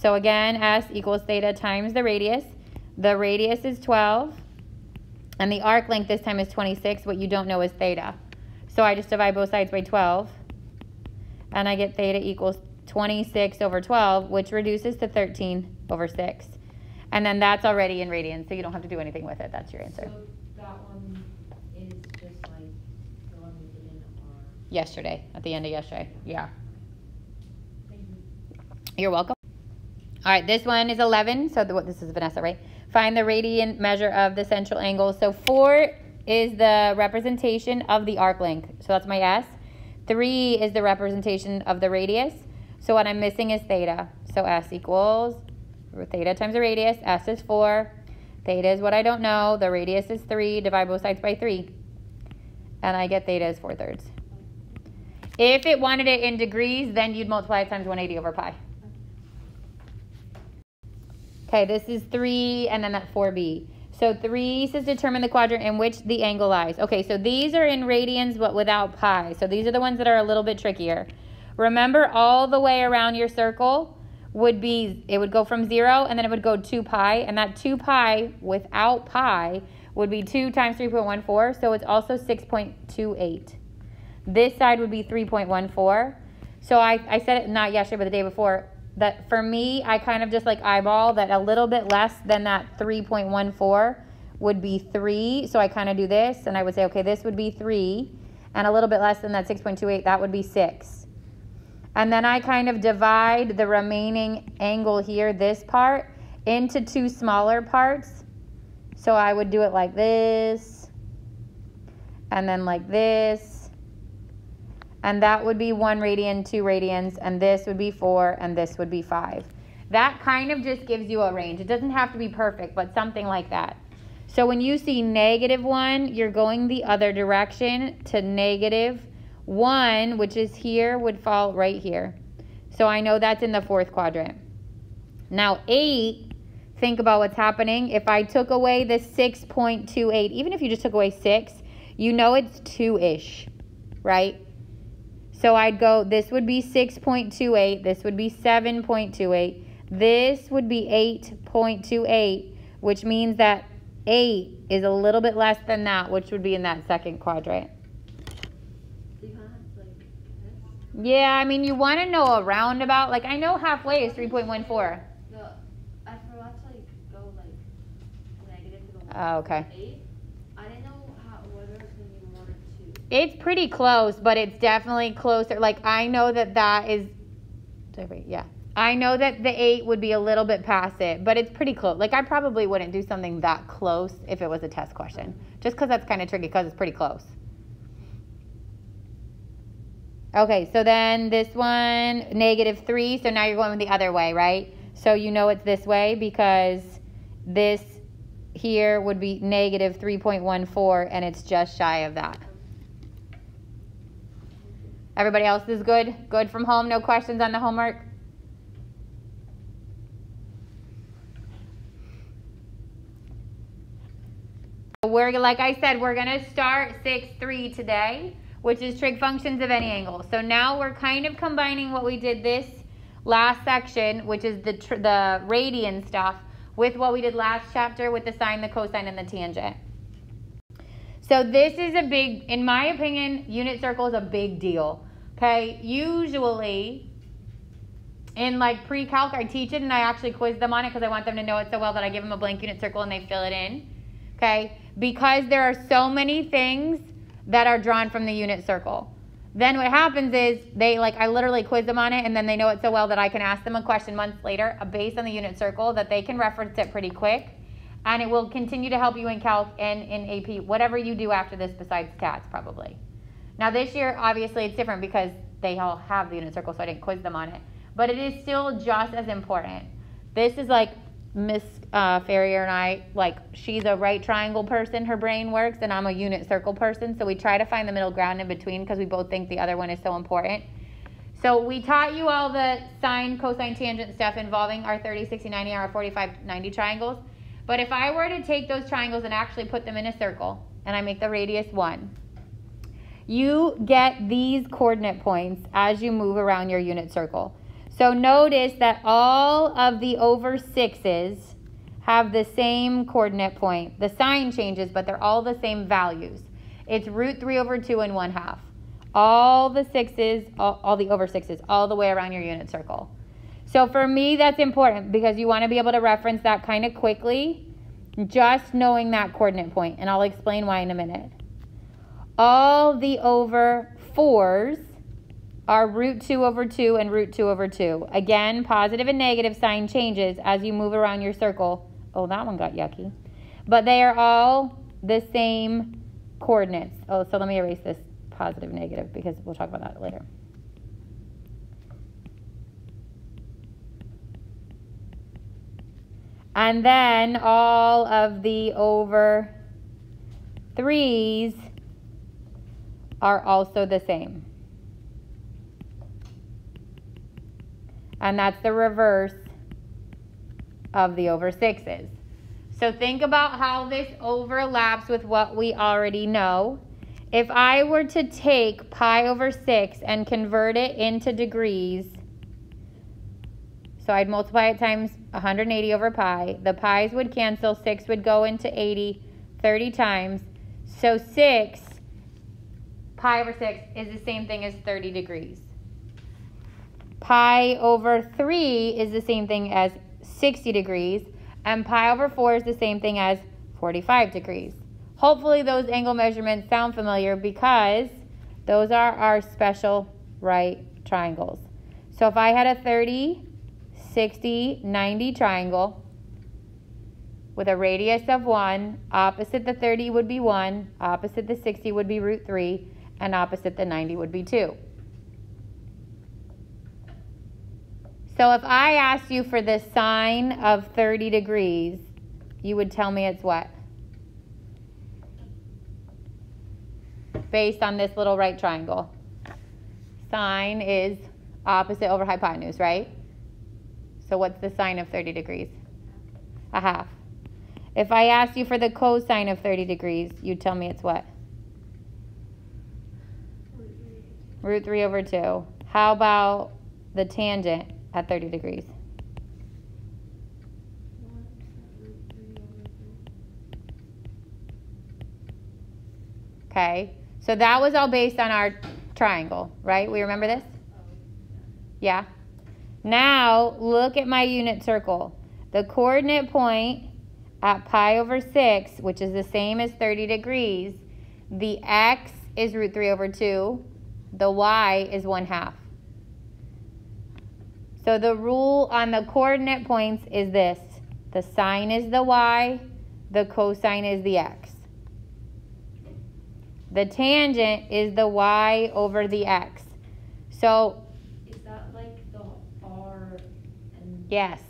So again, S equals theta times the radius. The radius is 12. And the arc length this time is 26. What you don't know is theta. So I just divide both sides by 12. And I get theta equals 26 over 12, which reduces to 13 over 6. And then that's already in radians, so you don't have to do anything with it. That's your answer. So that one is just like the one we did in our, Yesterday, at the end of yesterday. Yeah. thank you. You're welcome. All right, this one is 11. So the, what this is Vanessa, right? Find the radian measure of the central angle. So 4 is the representation of the arc length. So that's my S. 3 is the representation of the radius. So what I'm missing is theta. So S equals theta times the radius. S is 4. Theta is what I don't know. The radius is 3. Divide both sides by 3. And I get theta is 4 thirds. If it wanted it in degrees, then you'd multiply it times 180 over pi. Okay, this is 3 and then that 4b. So 3 says determine the quadrant in which the angle lies. Okay, so these are in radians but without pi. So these are the ones that are a little bit trickier. Remember all the way around your circle would be, it would go from 0 and then it would go 2 pi. And that 2 pi without pi would be 2 times 3.14. So it's also 6.28. This side would be 3.14. So I, I said it not yesterday, but the day before, that for me, I kind of just like eyeball that a little bit less than that 3.14 would be 3. So I kind of do this, and I would say, okay, this would be 3. And a little bit less than that 6.28, that would be 6. And then I kind of divide the remaining angle here, this part, into two smaller parts. So I would do it like this, and then like this, and that would be one radian, two radians, and this would be four, and this would be five. That kind of just gives you a range. It doesn't have to be perfect, but something like that. So when you see negative one, you're going the other direction to negative one, which is here, would fall right here. So I know that's in the fourth quadrant. Now eight, think about what's happening. If I took away the 6.28, even if you just took away six, you know it's two-ish, right? So I'd go, this would be 6.28, this would be 7.28, this would be 8.28, which means that 8 is a little bit less than that, which would be in that second quadrant. Yeah, I mean, you want to know a roundabout. Like, I know halfway is 3.14. Oh, okay. 8. It's pretty close, but it's definitely closer. Like, I know that that is, yeah. I know that the 8 would be a little bit past it, but it's pretty close. Like, I probably wouldn't do something that close if it was a test question, just because that's kind of tricky because it's pretty close. Okay, so then this one, negative 3. So now you're going the other way, right? So you know it's this way because this here would be negative 3.14, and it's just shy of that. Everybody else is good? Good from home? No questions on the homework? We're, like I said, we're going to start 6-3 today, which is trig functions of any angle. So now we're kind of combining what we did this last section, which is the, the radian stuff, with what we did last chapter with the sine, the cosine, and the tangent. So this is a big, in my opinion, unit circle is a big deal. Okay, usually in like pre-calc, I teach it and I actually quiz them on it because I want them to know it so well that I give them a blank unit circle and they fill it in. Okay, because there are so many things that are drawn from the unit circle. Then what happens is they like I literally quiz them on it and then they know it so well that I can ask them a question months later uh, based on the unit circle that they can reference it pretty quick and it will continue to help you in calc and in AP whatever you do after this besides stats probably. Now this year obviously it's different because they all have the unit circle so I didn't quiz them on it. But it is still just as important. This is like Miss uh, Ferrier and I, like, she's a right triangle person, her brain works, and I'm a unit circle person. So we try to find the middle ground in between because we both think the other one is so important. So we taught you all the sine, cosine, tangent stuff involving our 30, 60, 90, our 45, 90 triangles. But if I were to take those triangles and actually put them in a circle, and I make the radius 1, you get these coordinate points as you move around your unit circle. So notice that all of the over sixes have the same coordinate point. The sign changes, but they're all the same values. It's root 3 over 2 and 1 half. All the sixes, all, all the over sixes, all the way around your unit circle. So for me, that's important because you want to be able to reference that kind of quickly, just knowing that coordinate point, and I'll explain why in a minute. All the over fours are root 2 over 2 and root 2 over 2. Again, positive and negative sign changes as you move around your circle. Oh, that one got yucky. But they are all the same coordinates. Oh, so let me erase this positive negative because we'll talk about that later. And then all of the over threes are also the same. And that's the reverse of the over sixes. So think about how this overlaps with what we already know. If I were to take pi over 6 and convert it into degrees, so I'd multiply it times 180 over pi. The pi's would cancel. 6 would go into 80 30 times. So 6, pi over 6, is the same thing as 30 degrees. Pi over 3 is the same thing as 60 degrees. And pi over 4 is the same thing as 45 degrees. Hopefully those angle measurements sound familiar because those are our special right triangles. So if I had a 30, 60, 90 triangle with a radius of 1, opposite the 30 would be 1, opposite the 60 would be root 3, and opposite the 90 would be 2. So if I asked you for the sine of 30 degrees, you would tell me it's what? Based on this little right triangle. Sine is opposite over hypotenuse, right? So what's the sine of 30 degrees? A half. If I asked you for the cosine of 30 degrees, you'd tell me it's what? Root 3 over 2. How about the tangent? at 30 degrees. Okay, so that was all based on our triangle, right? We remember this? Yeah? Now, look at my unit circle. The coordinate point at pi over 6, which is the same as 30 degrees, the x is root 3 over 2, the y is 1 half. So the rule on the coordinate points is this. The sine is the y, the cosine is the x. The tangent is the y over the x. So Is that like the R and yes.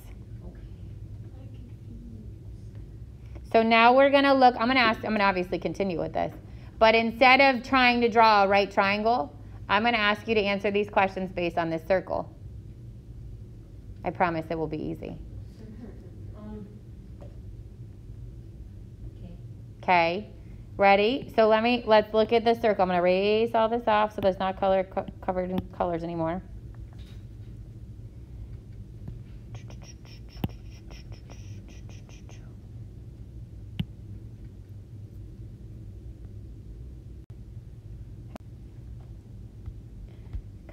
okay. So now we're going to look, I'm going to ask, I'm going to obviously continue with this. But instead of trying to draw a right triangle, I'm going to ask you to answer these questions based on this circle. I promise it will be easy. Okay. Ready? So let me, let's look at the circle. I'm gonna erase all this off so there's not color co- covered in colors anymore.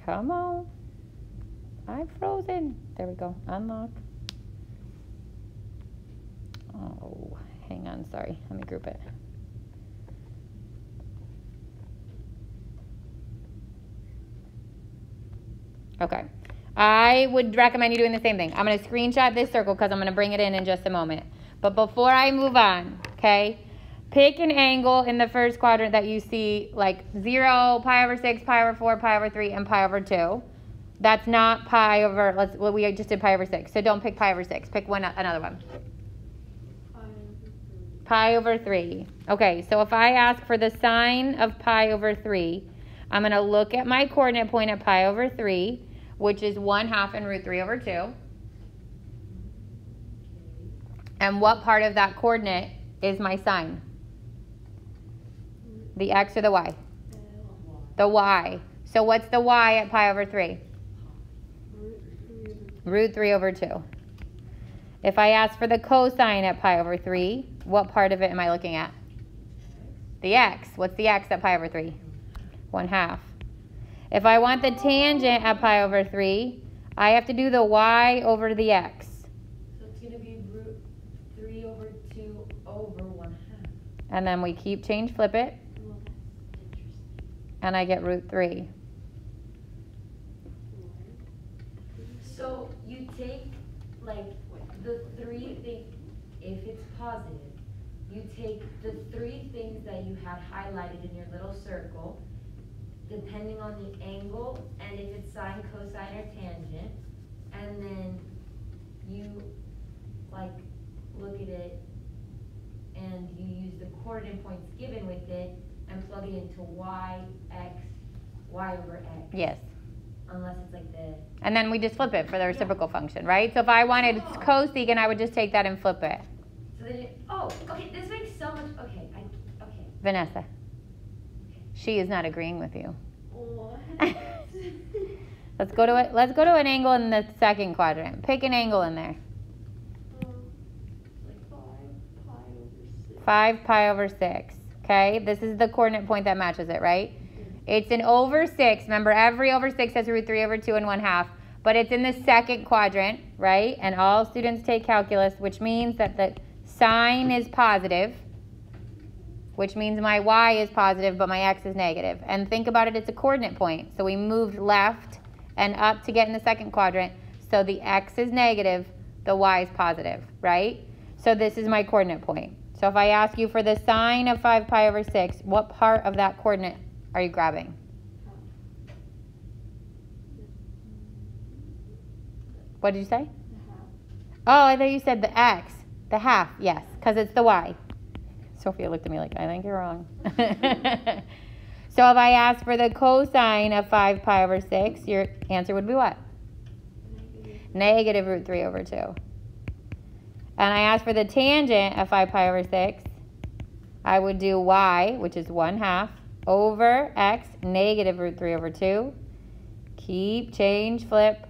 Come on. I'm frozen. There we go. Unlock. Oh, hang on. Sorry. Let me group it. Okay. I would recommend you doing the same thing. I'm going to screenshot this circle because I'm going to bring it in in just a moment. But before I move on, okay, pick an angle in the first quadrant that you see like 0, pi over 6, pi over 4, pi over 3, and pi over 2. That's not pi over, let's, well, we just did pi over 6. So don't pick pi over 6. Pick one, another one. Pi over 3. Okay, so if I ask for the sine of pi over 3, I'm going to look at my coordinate point at pi over 3, which is 1 half and root 3 over 2. And what part of that coordinate is my sine? The x or the y? The y. So what's the y at pi over 3? Root 3 over 2. If I ask for the cosine at pi over 3, what part of it am I looking at? The x. What's the x at pi over 3? 1 half. If I want the tangent at pi over 3, I have to do the y over the x. So it's gonna be root three over two over one half. And then we keep change, flip it, Well, that's interesting. And I get root 3. So you take like the three things, if it's positive, you take the three things that you had highlighted in your little circle, depending on the angle and if it's sine, cosine, or tangent, and then you like look at it and you use the coordinate points given with it and plug it into y, x, y over x. Yes. Unless it's like the And then we just flip it for the reciprocal function, right? So if I wanted cosecant, I would just take that and flip it. So then, it, oh, okay, this makes so much. Okay, I okay. Vanessa. She is not agreeing with you. What? Let's go to it. Let's go to an angle in the second quadrant. Pick an angle in there. Um, like five pi over six. 5 pi over 6. Okay? This is the coordinate point that matches it, right? It's an over 6. Remember, every over 6 has root 3 over 2 and 1 half. But it's in the second quadrant, right? And all students take calculus, which means that the sine is positive, which means my y is positive, but my x is negative. And think about it, it's a coordinate point. So we moved left and up to get in the second quadrant. So the x is negative, the y is positive, right? So this is my coordinate point. So if I ask you for the sine of 5 pi over 6, what part of that coordinate are you grabbing? What did you say? Oh, I thought you said the x. The half, yes, because it's the y. Sophia looked at me like, I think you're wrong. so if I ask for the cosine of 5 pi over 6, your answer would be what? Negative. Root 3 over 2. And I ask for the tangent of 5 pi over 6, I would do y, which is 1 half, over x, negative root 3 over 2. Keep, change, flip.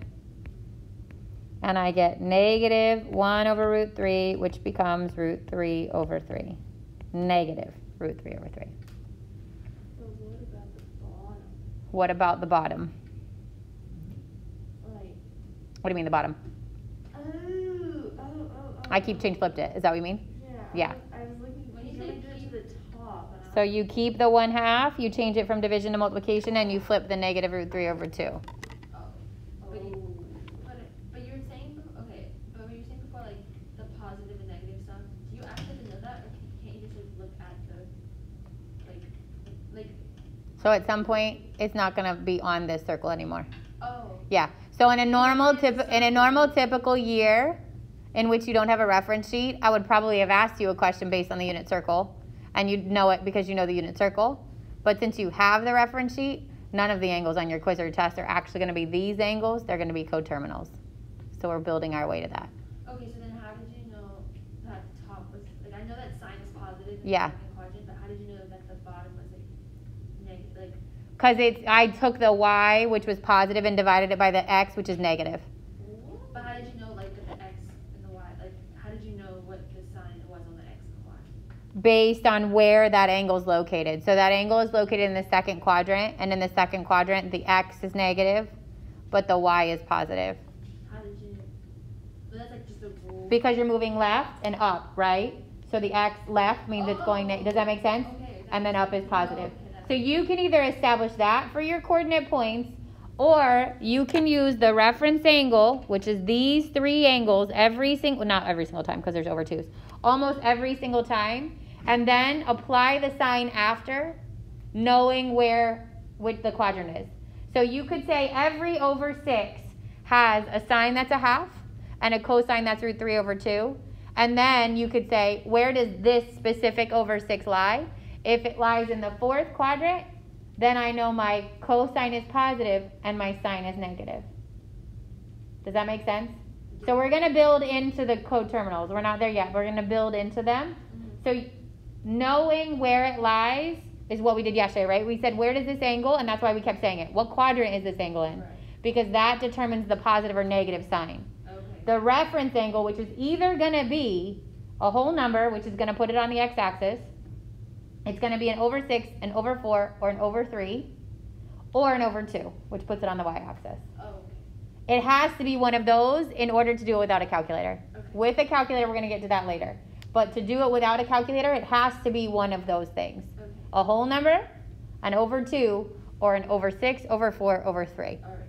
And I get negative 1 over root 3, which becomes root 3 over 3. Negative root 3 over 3. But what about the bottom? What about the bottom? Like, What do you mean the bottom? oh. I keep change flipped it. Is that what you mean? Yeah. Yeah. I was, looking. When you you say only do it to the top. So you keep the 1 half, you change it from division to multiplication, and you flip the negative root 3 over 2. oh. But you- But, but you were saying, okay, but you were saying before, like, the positive and negative stuff, do you actually know that, or can't you just, like, look at the, like, like, So at some point, it's not going to be on this circle anymore. oh, Yeah. So in a normal tip, in a normal typical year, in which you don't have a reference sheet, I would probably have asked you a question based on the unit circle, and you'd know it because you know the unit circle. But since you have the reference sheet, none of the angles on your quiz or test are actually going to be these angles. They're going to be coterminals. So we're building our way to that. okay, so then how did you know that top was, like, I know that sine is positive in Yeah. the quadrant, but how did you know that the bottom was, like, negative, like, Because it's I took the y, which was positive, and divided it by the x, which is negative. but how did you know, like, that the x and the y, like, how did you know what the sign was on the x y? based on where that angle is located. So that angle is located in the second quadrant, and in the second quadrant, the x is negative, but the y is positive. How did you, that's, like, just a rule. Because you're moving left and up, right? So the x left means it's going, does that make sense? Oh, okay, And then up is sense. Oh, positive. Okay, So you can either establish that for your coordinate points, or you can use the reference angle, which is these three angles every single, not every single time because there's over twos, almost every single time, and then apply the sign after, knowing where what the quadrant is. So you could say every over six has a sine that's a half and a cosine that's root three over two. And then you could say, where does this specific over six lie? If it lies in the fourth quadrant, then I know my cosine is positive and my sine is negative. Does that make sense? So we're going to build into the coterminals. We're not there yet. We're going to build into them. Mm-hmm. So knowing where it lies is what we did yesterday, right? We said, where does this angle? And that's why we kept saying it. What quadrant is this angle in? Right. because that determines the positive or negative sign. Okay. The reference angle, which is either going to be a whole number, which is going to put it on the x-axis, it's going to be an over 6, an over 4, or an over 3, or an over 2, which puts it on the y-axis. Oh, It has to be one of those in order to do it without a calculator. Okay. With a calculator, we're going to get to that later. But to do it without a calculator, it has to be one of those things. okay. A whole number, an over 2, or an over 6, over 4, over 3. Alright.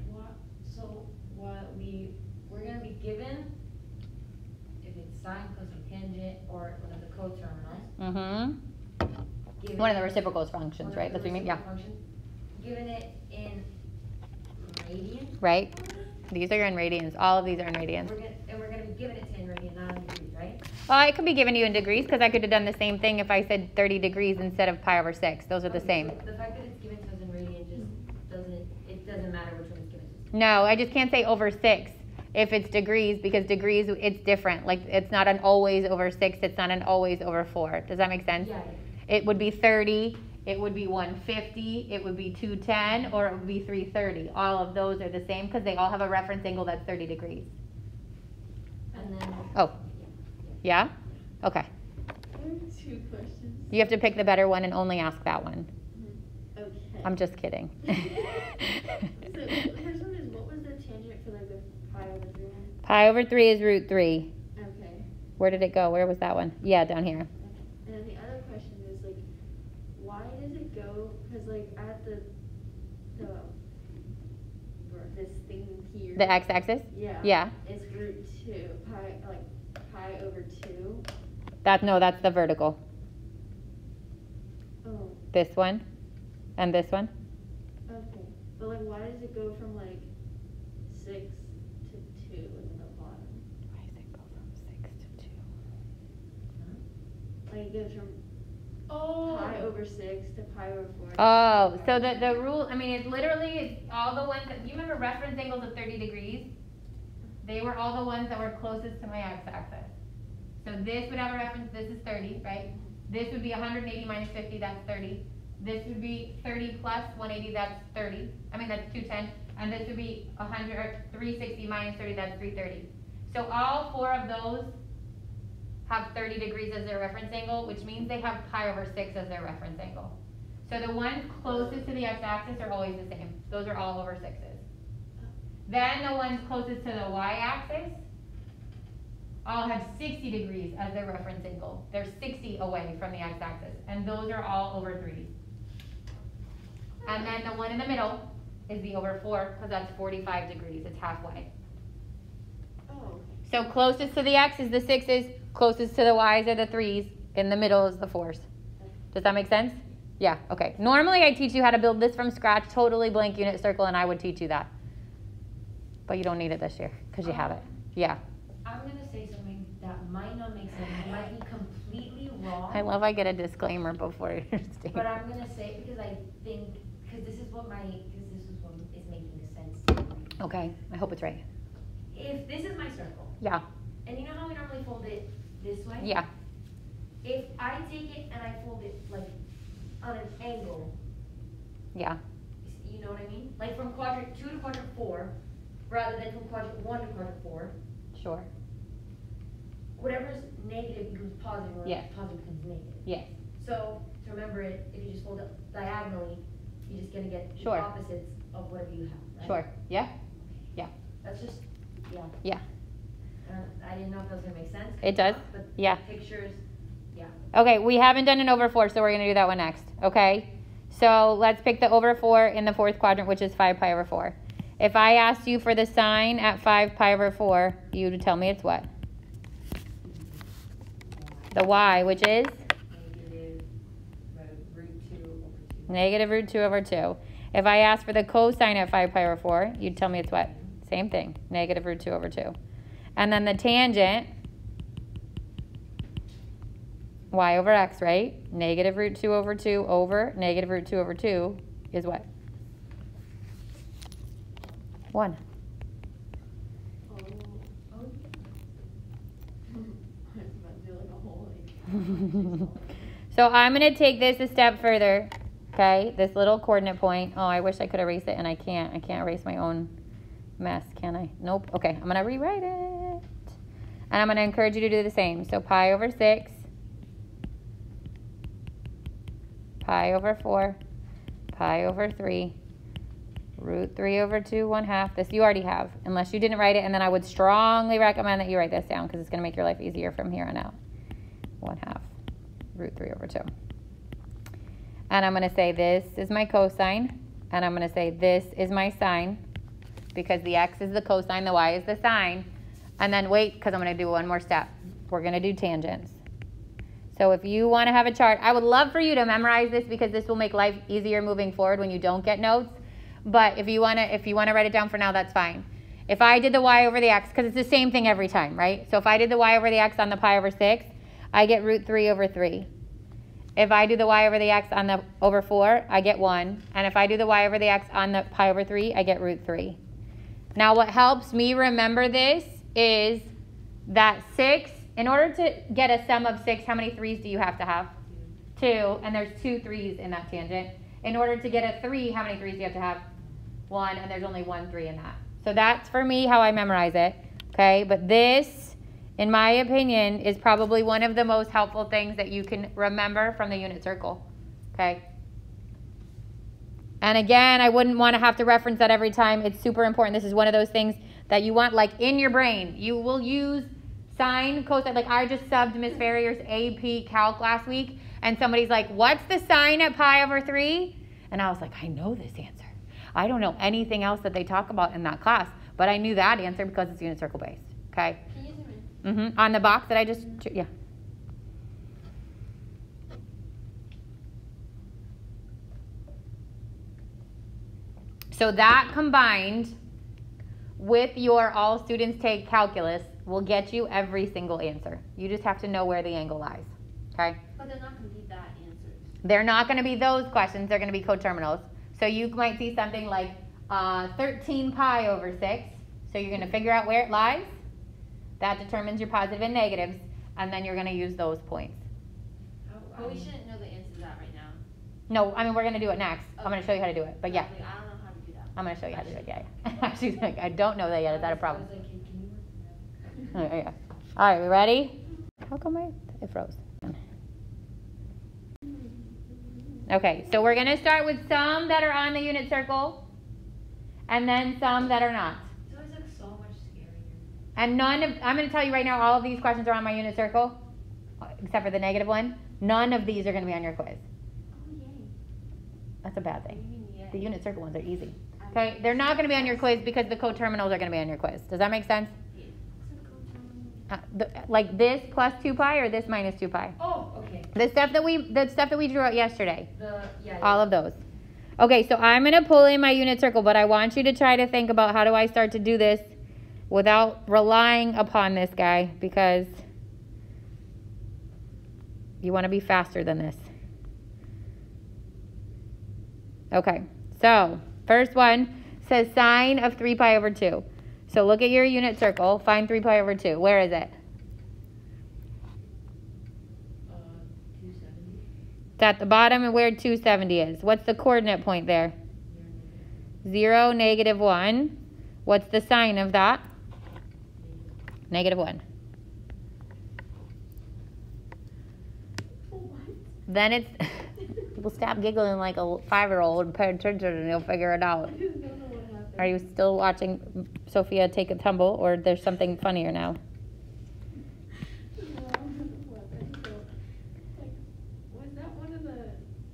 So what we, we're gonna be given, if it's sine, cosine, tangent, or one of the coterminals. Mm-hmm. Given One of the reciprocals functions, right? That's what you mean? Yeah. functions, Given it in radians. Right? These are in radians. All of these are in radians. We're gonna, and we're gonna be given it to in radian, not in degrees, right? Well, I could be given to you in degrees because I could have done the same thing if I said 30 degrees instead of pi over 6. Those are the same. so The fact that it's given to us in radian just doesn't, it doesn't matter which one it's given to us. No, I just can't say over 6 if it's degrees because degrees, it's different. Like, it's not an always over 6, it's not an always over 4. Does that make sense? Yeah, It would be 30, it would be 150, it would be 210, or it would be 330. All of those are the same because they all have a reference angle that's 30 degrees. and then. Oh. Yeah? Okay. Two questions. You have to pick the better one and only ask that one. Mm-hmm. Okay. I'm just kidding. So the first one is what was the tangent for like the pi over three? Pi over 3 is root 3. Okay. Where did it go? Where was that one? Yeah, down here. And then the other question is like, why does it go? Because like at the the or this thing here. The x-axis? Yeah. Yeah. It's root two pi like pi over two. That no, that's the vertical. Oh, This one and this one. okay. But like, why does it go from like six to two in the bottom? Why does it go from 6 to 2? Like it goes from Oh. pi over six to pi over four. Oh, so the, the rule, I mean, it's literally, it's all the ones that, you remember reference angles of 30 degrees? They were all the ones that were closest to my x-axis. So this would have a reference, this is 30, right? This would be 180 minus 50, that's 30. This would be 30 plus 180, that's 30. I mean, that's 210. And this would be 100, or 360 minus 30, that's 330. So all four of those have 30 degrees as their reference angle, which means they have pi over 6 as their reference angle. So the ones closest to the x-axis are always the same. Those are all over 6s. Then the ones closest to the y-axis all have 60 degrees as their reference angle. They're 60 away from the x-axis, and those are all over 3s. And then the one in the middle is the over 4, because that's 45 degrees. It's halfway. Oh. So closest to the x is the 6s, closest to the y's are the 3s, in the middle is the 4s. Does that make sense? Yeah, okay. Normally I teach you how to build this from scratch, totally blank unit circle, and I would teach you that. But you don't need it this year, because you have it. Yeah. I'm gonna say something that might not make sense, it might be completely wrong. I love I get a disclaimer before your But. I'm gonna say it because I think, because this is what my, because this is what is making sense to me. Okay, I hope it's right. If this is my circle, Yeah, and you know how we normally fold it this way? yeah, If I take it and I fold it like on an angle, yeah, you know what I mean? Like from quadrant two to quadrant four, rather than from quadrant one to quadrant four, sure. whatever's negative becomes positive, or Yes. positive becomes negative. Yes, So to remember it, if you just fold it diagonally, you're just gonna get the opposites of whatever you have, right? sure. Yeah. Yeah, That's just, yeah. Yeah. I didn't know if that was gonna make sense. It does, But yeah. pictures, yeah. Okay, we haven't done an over four, so we're gonna do that one next, okay? So let's pick the over four in the fourth quadrant, which is five pi over four. If I asked you for the sine at five pi over four, you would tell me it's what? The y, which is Negative root two over two. negative root two over two. If I asked for the cosine at five pi over four, you'd tell me it's what? Same thing, negative root two over two. And then the tangent, y over x, right? Negative root two over two over negative root two over two is what? One. Oh. Oh. I'm about to do like a whole like. so I'm going to take this a step further. Okay, this little coordinate point. Oh, I wish I could erase it, and I can't. I can't erase my own mess, can I? Nope. Okay, I'm going to rewrite it. And I'm going to encourage you to do the same. So pi over 6, pi over 4, pi over 3, root 3 over 2, 1 half. This you already have, unless you didn't write it. And then I would strongly recommend that you write this down because it's going to make your life easier from here on out. 1 half, root 3 over 2. And I'm going to say this is my cosine. And I'm going to say this is my sine because the x is the cosine, the y is the sine. And then wait, because I'm going to do one more step. We're going to do tangents. So if you want to have a chart, I would love for you to memorize this because this will make life easier moving forward when you don't get notes. But if you want to, if you want to write it down for now, that's fine. If I did the y over the x, because it's the same thing every time, right? So if I did the y over the x on the pi over 6, I get root 3 over 3. If I do the y over the x on the over 4, I get 1. And if I do the y over the x on the pi over 3, I get root 3. Now what helps me remember this is that 6, in order to get a sum of 6, how many 3's do you have to have? 2. And there's two threes in that tangent. In order to get a 3, how many 3's do you have to have? 1. And there's only one 3 in that. So that's for me how I memorize it. Okay, but this in my opinion, is probably one of the most helpful things that you can remember from the unit circle. Okay? And again, I wouldn't want to have to reference that every time. It's super important. This is one of those things that you want, like in your brain. You will use sine, cosine. Like I just subbed Miss Ferrier's AP Calc last week, and somebody's like, What's the sine at pi over 3? And I was like, I know this answer. I don't know anything else that they talk about in that class, but I knew that answer because it's unit circle based. Okay? Mm-hmm. On the box that I just, yeah. So that combined with your all students take calculus will get you every single answer. You just have to know where the angle lies. Okay? But they're not going to be that answers. They're not going to be those questions. They're going to be coterminals. So you might see something like uh, 13 pi over 6. So you're going to figure out where it lies. That determines your positive and negatives, and then you're going to use those points. But we shouldn't know the answer to that right now. No, I mean, we're going to do it next. I'm going to show you how to do it. But yeah, I'm going to show you how to do it. Yeah. yeah. She's like, I don't know that yet. Is that a problem? Oh, yeah, yeah. All right, we ready? How come I, it froze? Okay, so we're going to start with some that are on the unit circle, and then some that are not. It's always like so much scarier. And none of, I'm going to tell you right now, all of these questions are on my unit circle, except for the negative one. None of these are going to be on your quiz. Oh, yay. That's a bad thing. The unit circle ones are easy. Okay, they're not going to be on your quiz because the coterminals are going to be on your quiz. Does that make sense? Uh, the, like this plus 2 pi or this minus 2 pi? Oh, okay. The stuff that we the stuff that we drew out yesterday. The yeah. All of those. Okay, so I'm going to pull in my unit circle, but I want you to try to think about how do I start to do this without relying upon this guy because you want to be faster than this. Okay, so first one says sine of 3 pi over 2. So look at your unit circle, find 3 pi over 2. Where is it? Uh. It's at the bottom and where 270 is. What's the coordinate point there? 0, negative 1. What's the sine of that? Negative 1. Then it's, people stop giggling like a five year old and pay attention and you'll figure it out. Are you still watching Sophia take a tumble or there's something funnier now? Was that one of the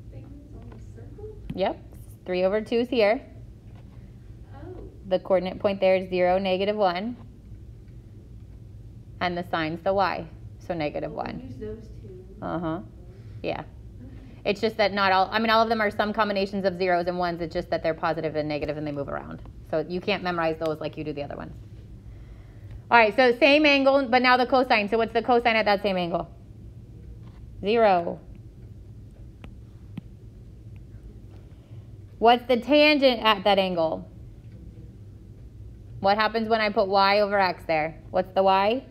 things on the circle? Yep. 3 over 2 is here. Oh. The coordinate point there is 0, negative 1. And the sine's the y, so negative 1. Use those two. Uh huh. Yeah. It's just that not all, I mean, all of them are some combinations of zeros and ones. It's just that they're positive and negative and they move around. So you can't memorize those like you do the other ones. All right, so same angle, but now the cosine. So what's the cosine at that same angle? Zero. What's the tangent at that angle? What happens when I put y over x there? What's the y?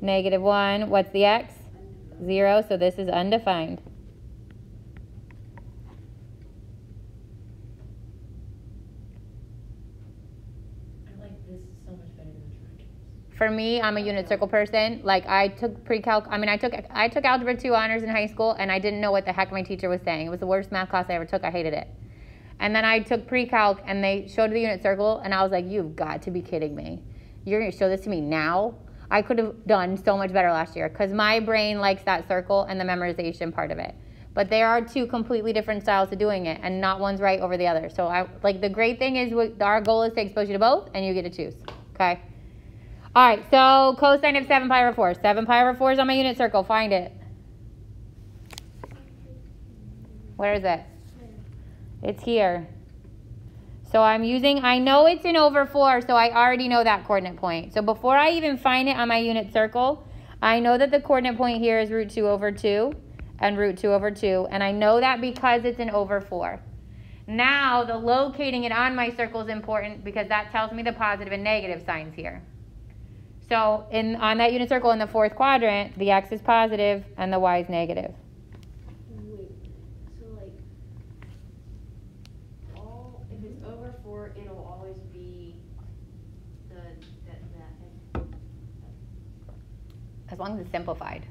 Negative 1. What's the x? 0. So this is undefined. For me, I'm a unit circle person. Like I took pre-calc. I mean, I took I took algebra two honors in high school, and I didn't know what the heck my teacher was saying. It was the worst math class I ever took. I hated it. And then I took pre-calc, and they showed the unit circle, and I was like, "You've got to be kidding me! You're gonna show this to me now?" I could have done so much better last year because my brain likes that circle and the memorization part of it. But there are two completely different styles of doing it, and not one's right over the other. So I like the great thing is our goal is to expose you to both, and you get to choose. Okay. All right. So cosine of seven pi over four. Seven pi over four is on my unit circle. Find it. Where is it? It's here. So I'm using, I know it's in over 4, so I already know that coordinate point. So before I even find it on my unit circle, I know that the coordinate point here is root 2 over 2 and root 2 over 2. And I know that because it's in over 4. Now, the locating it on my circle is important because that tells me the positive and negative signs here. So in on that unit circle in the fourth quadrant, the x is positive and the y is negative. Wait, so like, all, if it's over four, it'll always be the, that, that, As long as it's simplified.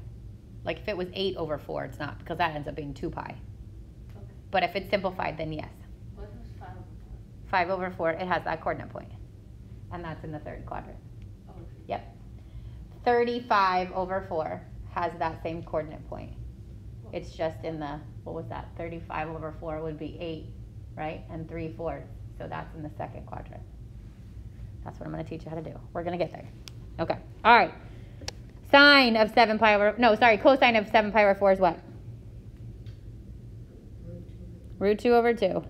Like if it was 8 over 4, it's not because that ends up being 2 pi. okay. But if it's simplified, then yes. What was five over four? 5 over 4, it has that coordinate point. And that's in the third quadrant. Oh, okay. Yep. 35 over 4 has that same coordinate point. It's just in the, what was that? 35 over 4 would be 8, right? And 3 fourths. So that's in the second quadrant. That's what I'm going to teach you how to do. We're going to get there. Okay. All right. Sine of 7 pi over, no, sorry, cosine of 7 pi over 4 is what? Root 2 over 2.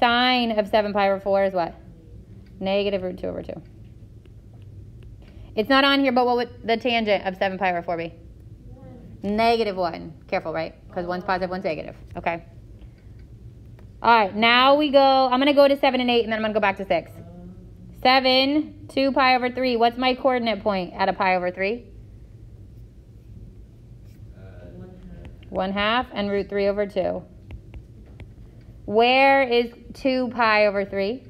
Sine of 7 pi over 4 is what? Negative root 2 over 2. It's not on here, but what would the tangent of 7 pi over 4 be? Negative 1. Careful, right? Because one's positive, one's negative. Okay. All right, now we go, I'm going to go to 7 and 8, and then I'm going to go back to 6. 7, 2 pi over 3. What's my coordinate point at a pi over 3? Uh, 1 half and root 3 over 2. Where is 2 pi over 3?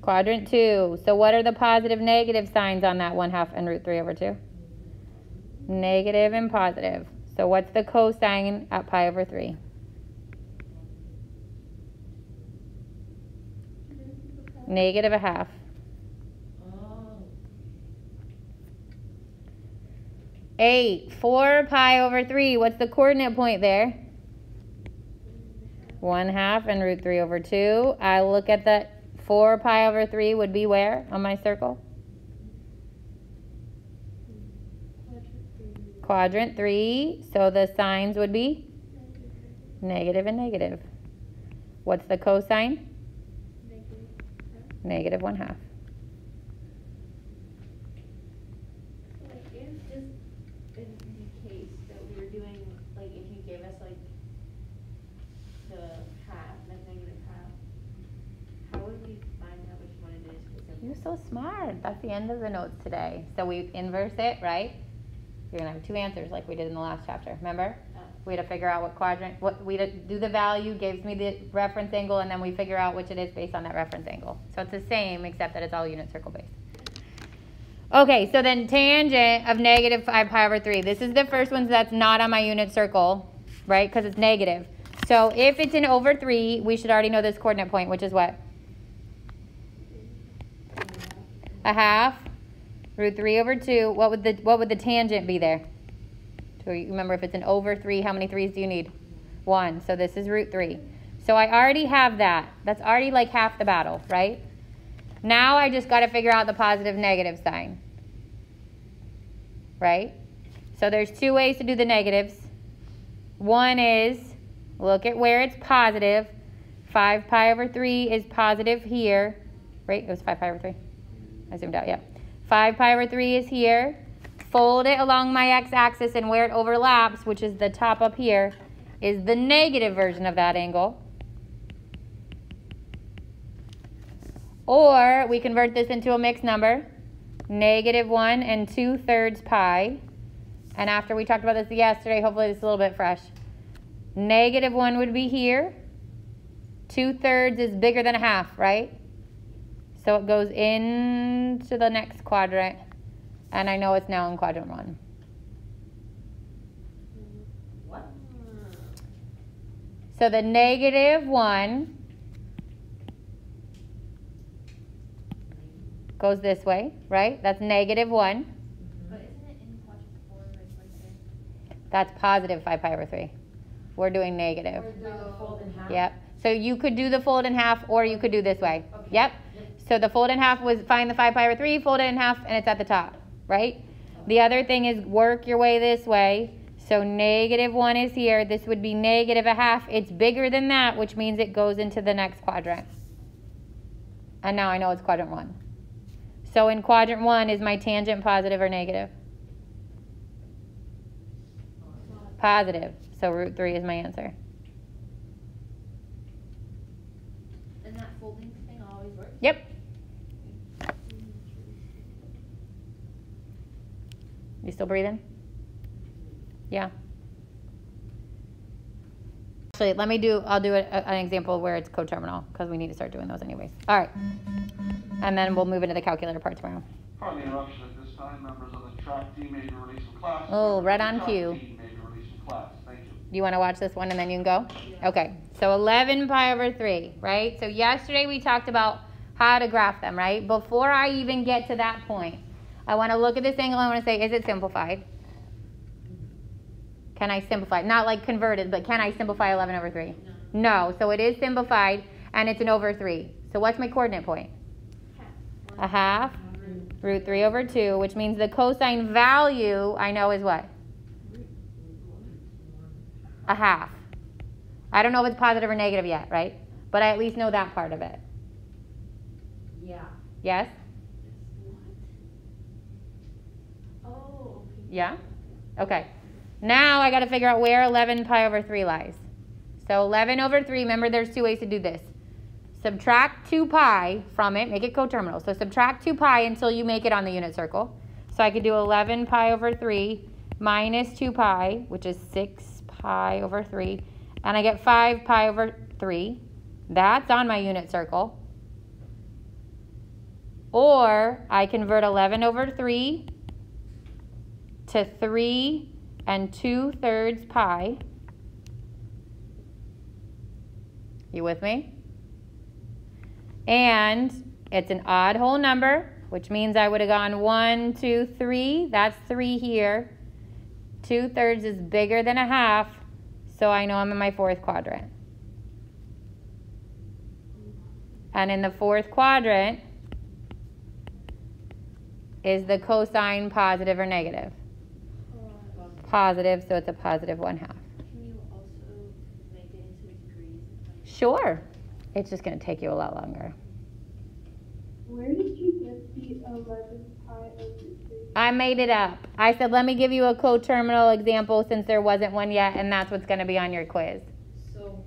Quadrant two. So what are the positive negative signs on that one half and root three over two? Negative and positive. So what's the cosine at pi over three? Negative a half. Eight, four pi over three. What's the coordinate point there? One half and root three over two. I look at the 4 pi over 3 would be where on my circle? Quadrant 3. So the signs would be? Negative and negative. What's the cosine? Negative 1 half. So smart. That's the end of the notes today. So we inverse it, right? You're gonna have two answers like we did in the last chapter. Remember? We had to figure out what quadrant, what we do the value, gives me the reference angle, and then we figure out which it is based on that reference angle. So it's the same except that it's all unit circle based. Okay, so then tangent of negative 5 pi over 3. This is the first one that's not on my unit circle, right? Because it's negative. So if it's in over 3, we should already know this coordinate point, which is what? A half. Root 3 over 2. What would the what would the tangent be there? So you remember if it's an over 3, how many 3's do you need? 1. So this is root 3. So I already have that. That's already like half the battle, right? Now I just got to figure out the positive negative sign. Right? So there's two ways to do the negatives. One is look at where it's positive. 5 pi over 3 is positive here. Right? It was 5 pi over 3. I zoomed out, yeah. 5 pi over 3 is here. Fold it along my x-axis and where it overlaps, which is the top up here, is the negative version of that angle. Or we convert this into a mixed number, negative 1 and 2 thirds pi. And after we talked about this yesterday, hopefully this is a little bit fresh. Negative 1 would be here. 2 thirds is bigger than a half, right? So it goes into the next quadrant, and I know it's now in quadrant one. What? So the negative one goes this way, right? That's negative one. But isn't it in quadrant four, like right there? That's positive 5 pi over 3. We're doing negative. Or do the fold in half? Yep. So you could do the fold in half, or you could do this way. Okay. Yep. So the fold in half was find the 5 pi over 3, fold it in half, and it's at the top, right? The other thing is work your way this way. So negative 1 is here. This would be negative a half. It's bigger than that, which means it goes into the next quadrant. And now I know it's quadrant 1. So in quadrant 1, is my tangent positive or negative? Positive. So root 3 is my answer. And that folding thing always works? Yep. You still breathing? Yeah. Actually, let me do, I'll do a, a- an example where it's coterminal because we need to start doing those anyways. All right. And then we'll move into the calculator part tomorrow. Pardon the interruption at this time, members of the track may be released from class. Oh, right on cue. team may be released class. Thank you. You want to watch this one and then you can go? Okay, so 11 pi over 3, right? So yesterday we talked about how to graph them, right? Before I even get to that point, I want to look at this angle I want to say, is it simplified? Can I simplify? Not like converted, but can I simplify 11 over 3? No, so it is simplified and it's an over 3. So what's my coordinate point? A half root 3 over 2, which means the cosine value I know is what? A half. I don't know if it's positive or negative yet, right? But I at least know that part of it. Yeah. Yes? Oh, okay. Yeah? Okay. Now I got to figure out where 11 pi over 3 lies. So 11 over 3, remember there's two ways to do this. Subtract 2 pi from it, make it coterminal. So subtract 2 pi until you make it on the unit circle. So I could do 11 pi over 3 minus 2 pi, which is 6 pi over 3. And I get 5 pi over 3. That's on my unit circle. Or I convert 11 over 3 to 3 and 2 thirds pi. You with me? And it's an odd whole number, which means I would have gone 1, 2, 3. That's 3 here. 2 thirds is bigger than a half, so I know I'm in my fourth quadrant. And in the fourth quadrant is the cosine positive or negative? Positive, so it's a positive 1 half. Can you also make it into degrees? Sure. It's just going to take you a lot longer. Where did you get the eleven pi over three? I made it up. I said, let me give you a coterminal example since there wasn't one yet, and that's what's going to be on your quiz. So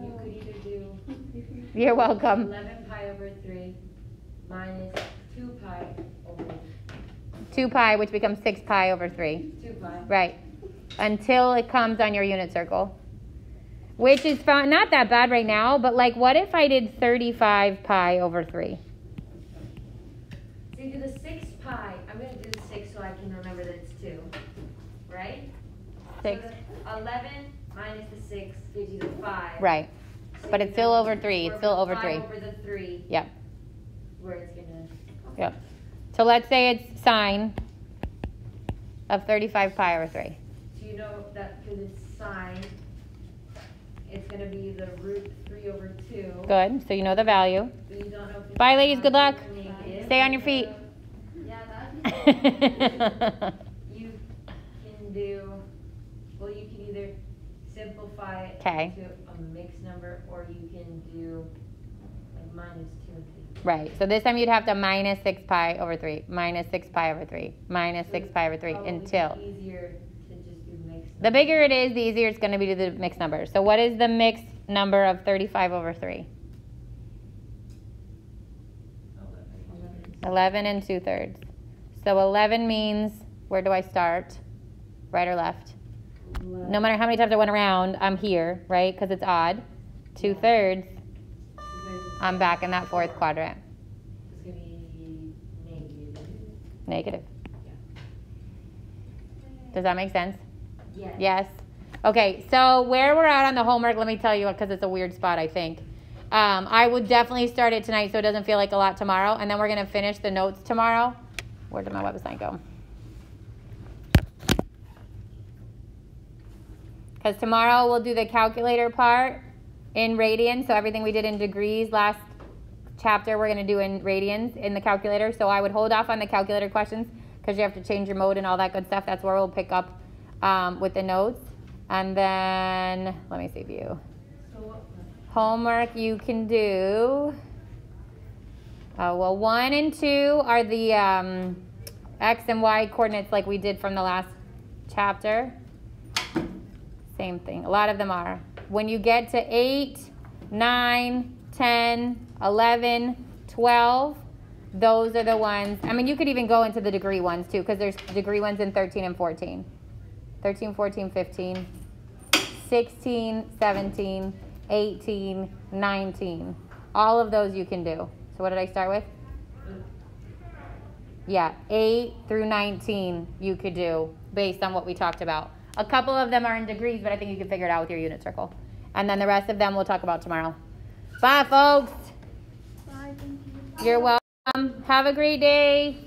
you could either do You're welcome. eleven pi over three minus two pi over 2 pi, which becomes 6 pi over 3. two pi. Right. Until it comes on your unit circle. Which is fine, not that bad right now, but like, what if I did 35 pi over 3? So you do the six pi. I'm gonna do the six so I can remember that it's two, right? Six. So Eleven minus the six gives you the five. Right. So But it's still over three. It's still over five three. Over the three, Yep. where it's gonna. Yep. So let's say it's sine of 35 pi over 3. So you know that because it's sine, it's gonna be the root three over two. Good. So you know the value. But you don't know if Bye, ladies. Good luck. negative. Stay on your feet. Yeah, that. You can do, well, you can either simplify it 'Kay. to a mixed number, or you can do like minus two and three. right. So this time you'd have to minus 6 pi over 3, minus 6 pi over 3, minus So 6 pi over 3 probably be until. Easier to just do mixed. The bigger it is, the easier it's going to be to do the mixed number. So what is the mixed number of 35 over 3? 11 and 2 thirds. So 11 means, where do I start? Right or left? No matter how many times I went around, I'm here, right? Because it's odd. 2 thirds, I'm back in that fourth quadrant. It's going to be negative. Negative. Yeah. Does that make sense? Yes. Yes. Okay, so where we're at on the homework, let me tell you because it's a weird spot, I think. Um, I would definitely start it tonight so it doesn't feel like a lot tomorrow. And then we're going to finish the notes tomorrow. Where did my website go? Because tomorrow we'll do the calculator part in radians, so everything we did in degrees last chapter we're gonna do in radians in the calculator. So I would hold off on the calculator questions because you have to change your mode and all that good stuff. That's where we'll pick up um, with the notes. And then, let me see view. So? Homework you can do. Uh, well, one and two are the um, x and y coordinates like we did from the last chapter. Same thing. A lot of them are. When you get to 8, 9, 10, 11, 12, those are the ones. I mean, you could even go into the degree ones too, because there's degree ones in 13 and 14. 13, 14, 15, 16, 17, 18, 19. All of those you can do. So what did I start with? Yeah, 8 through 19 you could do based on what we talked about. A couple of them are in degrees, but I think you can figure it out with your unit circle. And then the rest of them we'll talk about tomorrow. Bye, folks. Bye, thank you. You're welcome. Have a great day.